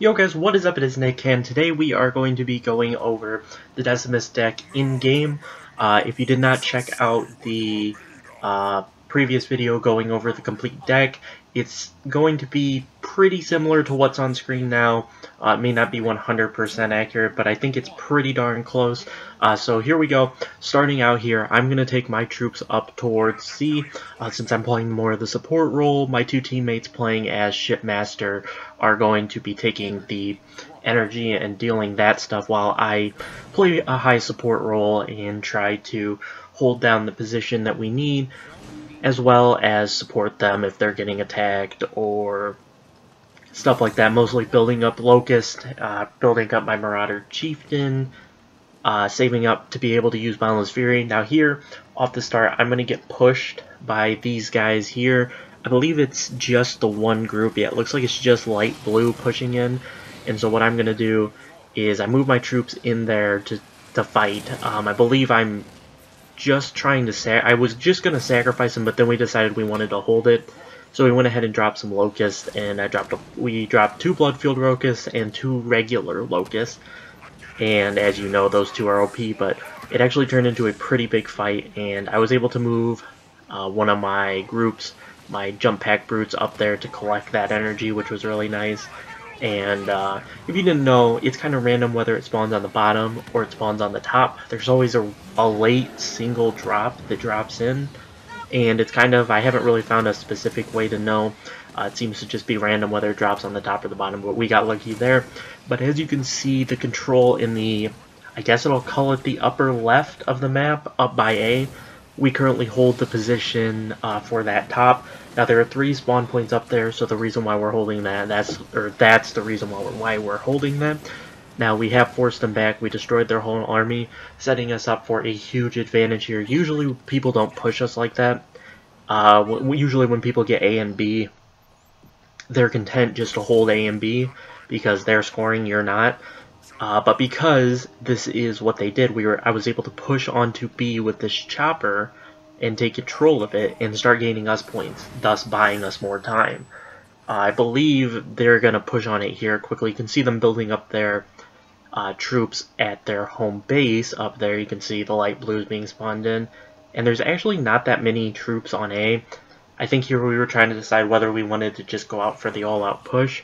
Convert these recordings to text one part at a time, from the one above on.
Yo guys, what is up? It is Nick, and today we are going to be going over the Decimus deck in-game. Uh, if you did not check out the uh, previous video going over the complete deck, it's going to be pretty similar to what's on screen now. Uh, it may not be 100% accurate, but I think it's pretty darn close. Uh, so here we go. Starting out here, I'm going to take my troops up towards C. Uh, since I'm playing more of the support role, my two teammates playing as Shipmaster are going to be taking the energy and dealing that stuff while I play a high support role and try to hold down the position that we need as well as support them if they're getting attacked or stuff like that. Mostly building up Locust, uh, building up my Marauder Chieftain, uh, saving up to be able to use Boundless Fury. Now here, off the start, I'm going to get pushed by these guys here. I believe it's just the one group. Yeah, it looks like it's just light blue pushing in. And so what I'm going to do is I move my troops in there to, to fight. Um, I believe I'm just trying to say I was just going to sacrifice him, but then we decided we wanted to hold it. So we went ahead and dropped some locusts, and I dropped a, we dropped two Bloodfield locusts and two regular locusts. And as you know, those two are OP, but it actually turned into a pretty big fight, and I was able to move uh, one of my groups, my jump pack brutes, up there to collect that energy, which was really nice. And uh, if you didn't know, it's kind of random whether it spawns on the bottom or it spawns on the top. There's always a, a late single drop that drops in. And it's kind of, I haven't really found a specific way to know. Uh, it seems to just be random whether it drops on the top or the bottom, but we got lucky there. But as you can see, the control in the, I guess it'll call it the upper left of the map, up by A, we currently hold the position uh, for that top. Now there are three spawn points up there, so the reason why we're holding that, that's or that's the reason why we're, why we're holding them. Now we have forced them back, we destroyed their whole army, setting us up for a huge advantage here. Usually people don't push us like that. Uh, usually when people get A and B, they're content just to hold A and B because they're scoring, you're not. Uh, but because this is what they did, we were I was able to push onto B with this chopper and take control of it and start gaining us points, thus buying us more time. Uh, I believe they're going to push on it here quickly. You can see them building up their uh, troops at their home base up there. You can see the light blues being spawned in. And there's actually not that many troops on A. I think here we were trying to decide whether we wanted to just go out for the all-out push.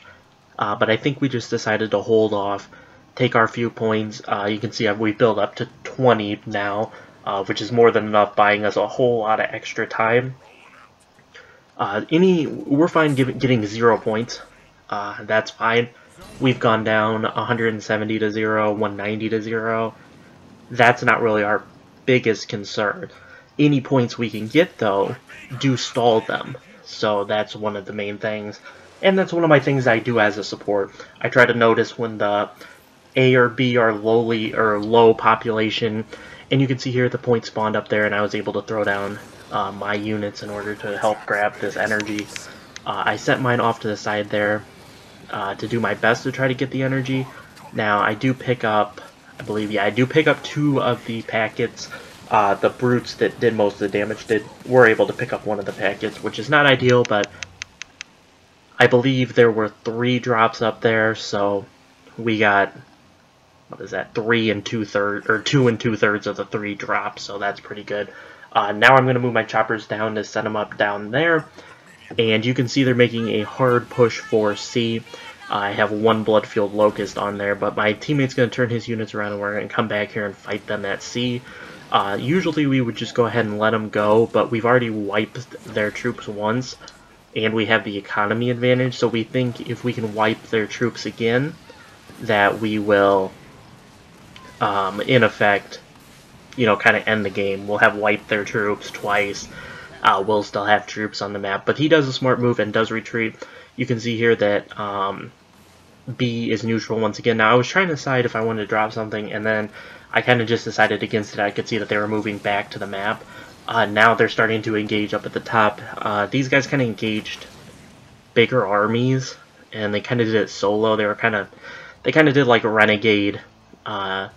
Uh, but I think we just decided to hold off take our few points. Uh, you can see we built up to 20 now, uh, which is more than enough, buying us a whole lot of extra time. Uh, any, we're fine give, getting zero points. Uh, that's fine. We've gone down 170 to zero, 190 to zero. That's not really our biggest concern. Any points we can get, though, do stall them. So that's one of the main things. And that's one of my things I do as a support. I try to notice when the a or B are lowly or low population. And you can see here the point spawned up there and I was able to throw down uh, my units in order to help grab this energy. Uh, I sent mine off to the side there uh, to do my best to try to get the energy. Now I do pick up, I believe, yeah, I do pick up two of the packets. Uh, the brutes that did most of the damage did were able to pick up one of the packets, which is not ideal, but I believe there were three drops up there, so we got what is that three and two thirds or two and two thirds of the three drops so that's pretty good. Uh, now I'm going to move my choppers down to set them up down there and you can see they're making a hard push for C. I have one Bloodfield Locust on there but my teammate's going to turn his units around and we're going to come back here and fight them at C. Uh, usually we would just go ahead and let them go but we've already wiped their troops once and we have the economy advantage so we think if we can wipe their troops again that we will um, in effect, you know, kind of end the game. We'll have wiped their troops twice. Uh, we'll still have troops on the map. But he does a smart move and does retreat. You can see here that um, B is neutral once again. Now, I was trying to decide if I wanted to drop something, and then I kind of just decided against it. I could see that they were moving back to the map. Uh, now they're starting to engage up at the top. Uh, these guys kind of engaged bigger armies, and they kind of did it solo. They were kind of, they kind of did like renegade uh,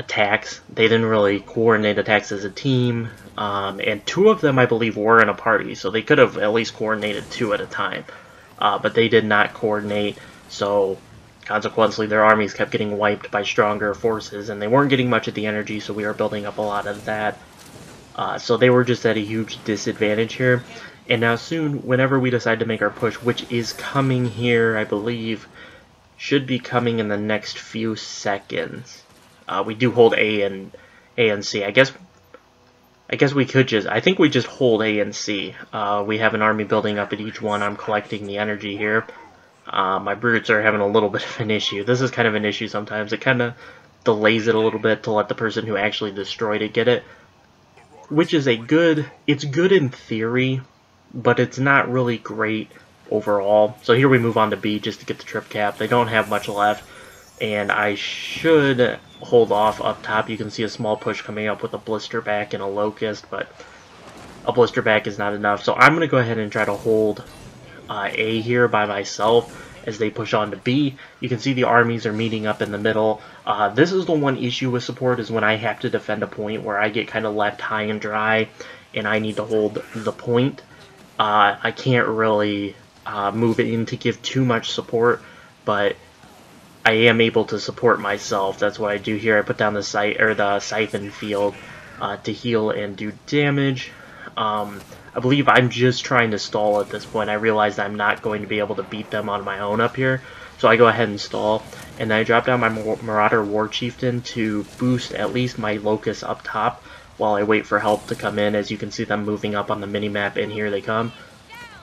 attacks. They didn't really coordinate attacks as a team, um, and two of them, I believe, were in a party, so they could have at least coordinated two at a time. Uh, but they did not coordinate. So consequently, their armies kept getting wiped by stronger forces, and they weren't getting much of the energy, so we were building up a lot of that. Uh, so they were just at a huge disadvantage here. And now soon, whenever we decide to make our push, which is coming here, I believe, should be coming in the next few seconds. Uh, we do hold A and A and C. I guess I guess we could just, I think we just hold A and C. Uh, we have an army building up at each one. I'm collecting the energy here. Uh, my brutes are having a little bit of an issue. This is kind of an issue sometimes. It kind of delays it a little bit to let the person who actually destroyed it get it. Which is a good, it's good in theory, but it's not really great overall. So here we move on to B just to get the trip cap. They don't have much left, and I should hold off up top. You can see a small push coming up with a Blisterback and a locust, but a Blisterback is not enough. So I'm going to go ahead and try to hold uh, A here by myself as they push on to B. You can see the armies are meeting up in the middle. Uh, this is the one issue with support is when I have to defend a point where I get kind of left high and dry and I need to hold the point. Uh, I can't really uh, move it in to give too much support, but I am able to support myself. That's what I do here. I put down the site or the siphon field uh, to heal and do damage. Um, I believe I'm just trying to stall at this point. I realize I'm not going to be able to beat them on my own up here. So I go ahead and stall, and I drop down my Marauder War Chieftain to boost at least my Locust up top while I wait for help to come in. As you can see them moving up on the mini-map, and here they come.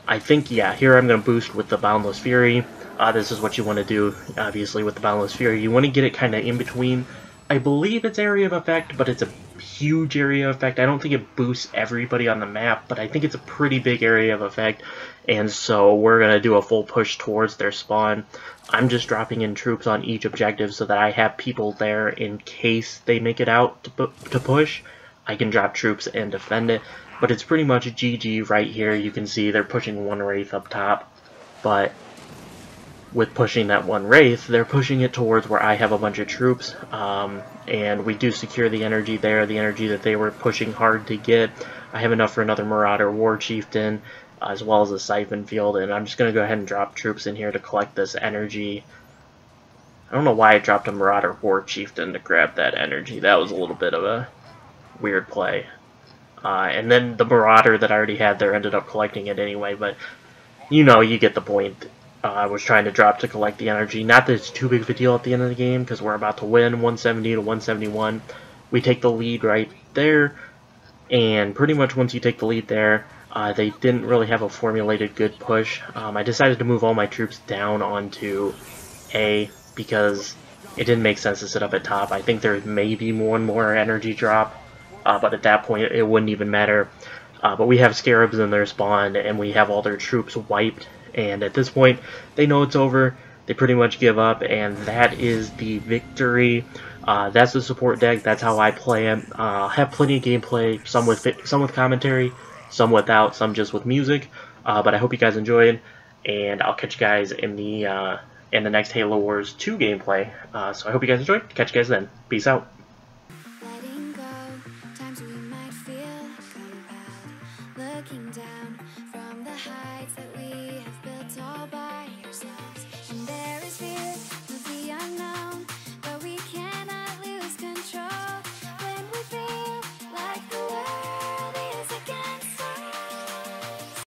I think, yeah, here I'm going to boost with the Boundless Fury. Uh, this is what you want to do, obviously, with the Boundless Fury. You want to get it kind of in between. I believe it's area of effect, but it's a huge area of effect. I don't think it boosts everybody on the map, but I think it's a pretty big area of effect. And so we're going to do a full push towards their spawn. I'm just dropping in troops on each objective so that I have people there in case they make it out to, to push. I can drop troops and defend it. But it's pretty much GG right here. You can see they're pushing one Wraith up top. But with pushing that one Wraith, they're pushing it towards where I have a bunch of troops, um, and we do secure the energy there, the energy that they were pushing hard to get. I have enough for another Marauder War Chieftain, as well as a Siphon Field, and I'm just going to go ahead and drop troops in here to collect this energy. I don't know why I dropped a Marauder War Chieftain to grab that energy. That was a little bit of a weird play. Uh, and then the Marauder that I already had there ended up collecting it anyway, but you know, you get the point uh, I was trying to drop to collect the energy. Not that it's too big of a deal at the end of the game, because we're about to win 170 to 171. We take the lead right there, and pretty much once you take the lead there, uh, they didn't really have a formulated good push. Um, I decided to move all my troops down onto A, because it didn't make sense to sit up at top. I think there may be one more energy drop, uh, but at that point it wouldn't even matter. Uh, but we have Scarabs in their spawn, and we have all their troops wiped and at this point, they know it's over. They pretty much give up, and that is the victory. Uh, that's the support deck. That's how I play it. Uh, have plenty of gameplay, some with some with commentary, some without, some just with music. Uh, but I hope you guys enjoyed, and I'll catch you guys in the uh, in the next Halo Wars 2 gameplay. So I hope you guys enjoyed. Catch you guys then. Peace out. looking down from the heights that we have built all by ourselves.